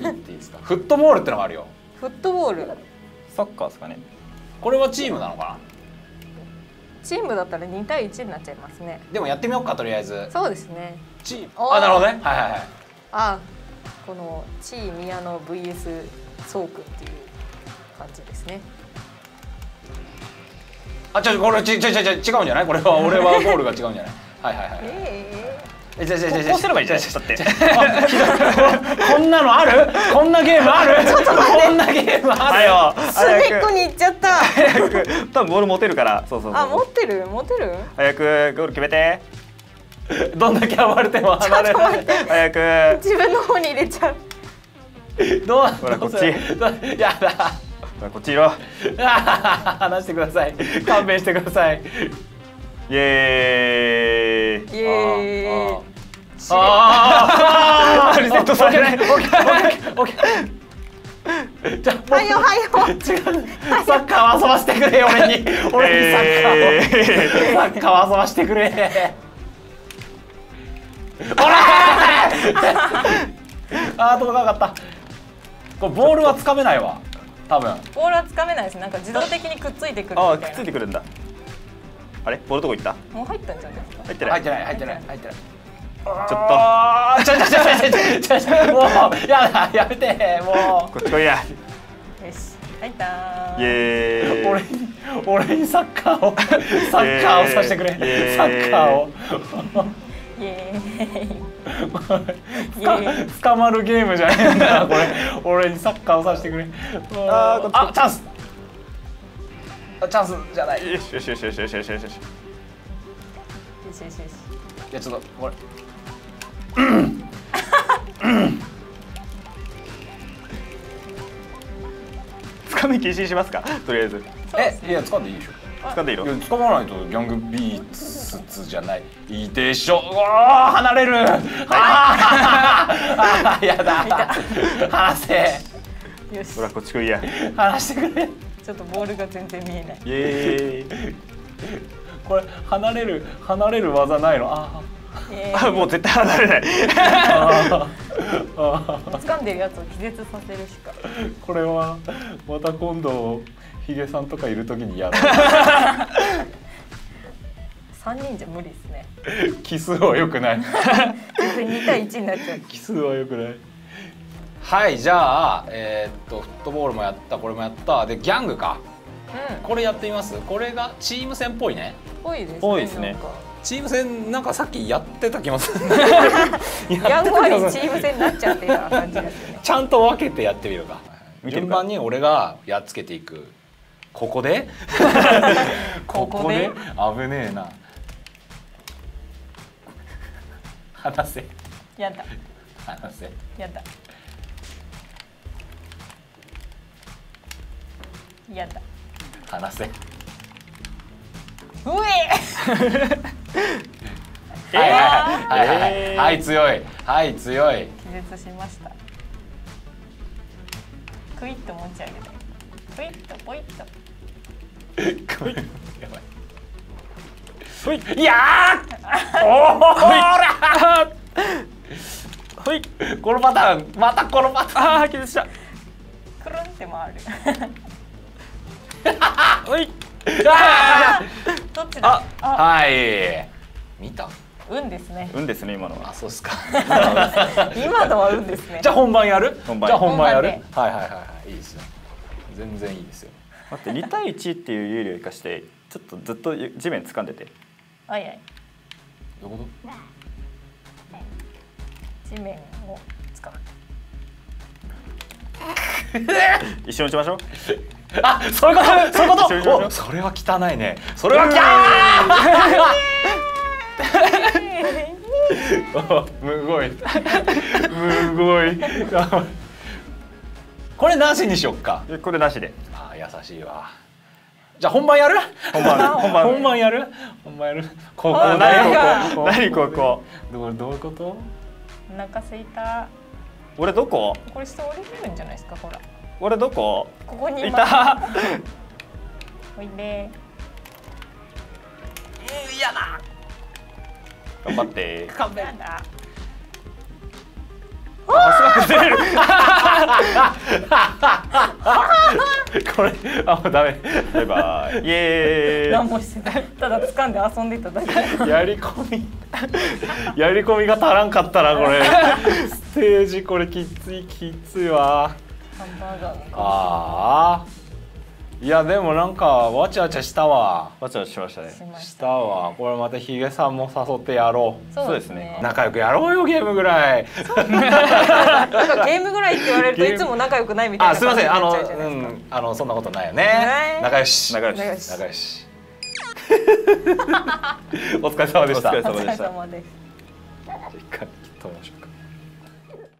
言っていいですか？フットボールってのがあるよ。フットボール。サッカーですかね。これはチームなのかチームだったら2対1になっちゃいますね。なでもやってみようかとりあえず。そうですね。チーム。あなるほどね。はいはいはい。あこのチー宮野 VS ソークっていう感じですね。あちょこれちちちち違うんじゃない？これは俺はゴールが違うんじゃない？はいはいはいええじゃじゃじゃじゃこうすればいいじゃんだって。こんなのある？こんなゲームある？こんなゲームある？はよ。え隅っこに行っちゃった。早く。多分ボール持てるから。そうそうそう。あ持ってる？持てる？早くゴール決めて。どんだけ暴れても離れない。早く。自分の方に入れちゃう。どう？ほらこっち。やだ。ほらこっちいろ。話してください。勘弁してください。イエリセットされない。オッケーオッケーオッケー。じゃあはいよはいよ。違う。サッカーを遊ばせてくれ俺に。俺にサッカーを、えサッカーを遊ばせてくれ。おら あー届かなかった。これボールはつかめないわ。多分。ボールはつかめないですなんか自動的にくっついてくるみあーくっついてくるんだ。あれ？ボールどこ行った？もう入ったんじゃないですか？入ってない。入ってない入ってない入ってないちょっと。あーちょちょちょちょちょちょちょもうやだやめてもうこっち来いやよし入ったイエーイ俺に俺にサッカーをサッカーをさせてくれサッカーをイエーイつか捕まるゲームじゃねえんだこれ俺にサッカーをさせてくれあーこっちあチャンスあチャンスじゃないよしよしよしよしよしよしよしよしよしよしやちょっとこれ掴み禁止にしますか？とりあえず。えいや掴んでいいでしょ。掴んでいいの？掴まないとギャングビーツじゃない。いいでしょ。うわー離れる。あーやだ。離せ。よし。ほらこっち来いや。離してくれ。ちょっとボールが全然見えない。イエーイ。これ離れる離れる技ないの？あえー。あもう絶対離れない。掴んでるやつを気絶させるしか。ー これはまた今度ヒゲさんとかいる時にやろ3 人じゃ無理ですね。う奇数は良くない。全然2対1になっちゃう。奇数は良くない。はいじゃあえーっとフットボールもやったこれもやった。でギャングか。うん。これやってみます？これがチーム戦っぽいね。ぽいですねぽいですね。なんかチーム戦なんかさっき やってた気もする。やんわりチーム戦になっちゃってた感じですよねちゃんと分けてやってみるか。順番に俺がやっつけていく。ここで？ここで？危ねえな。離せ。やだ離せ。やだやだ離せ。うえはいはいはい強い。はい強い。気絶しました。クイッと持ち上げて。クイッとポイッと。やばいほいいやー。おおらほいこのパターン。またこのパターン。あー気絶した。くるんって回る。ほいあどっちだ？ーあはい。見た運ですね。運ですね今のは。あそうっすか。今のは運ですね。じゃあ本番やる？本番。じゃあ本番やる？はい本はいはいはい。いいですよ。全然いいですよ。待って2対1っていう有利を生かしてちょっとずっと地面掴んでて。あいあい。どういうこ地面を使う。一緒に打ちましょう。とあそういうこと？そういうこと？おそれは汚いね。それは汚い むごい。むごい。これなしにしよっか。えこれなしで。あー優しいわ。じゃあ本番やる？本番。本番。本番やる？本番やる？ここ何よ。ここ何ここどうどういうこと？お腹すいた。俺どこ？これ下降りれるんじゃないですか？ほら。俺どこ？ここにい今た。おいで 頑張って。やだあすが崩れるこれあもうダメ。バイバイ。イエーイ。何もしてない。ただ掴んで遊んでただけ。やり込み。やり込みが足らんかったなこれ。ステージこれきついきついわ。ハンバーガーの。ああいやでもなんかわちゃわちゃしたわ。わちゃわちゃしましたね。しまししたたわ。これまたヒゲさんも誘ってやろう。そうですね。仲良くやろうよゲームぐらい。なんかゲームぐらいって言われるといつも仲良くないみたいなあすいません。あのうん。あのそんなことないよね。ね。仲良し。仲良し。仲良し。お疲れ様でした。お疲れ様でした。様です。一回切ってみましょう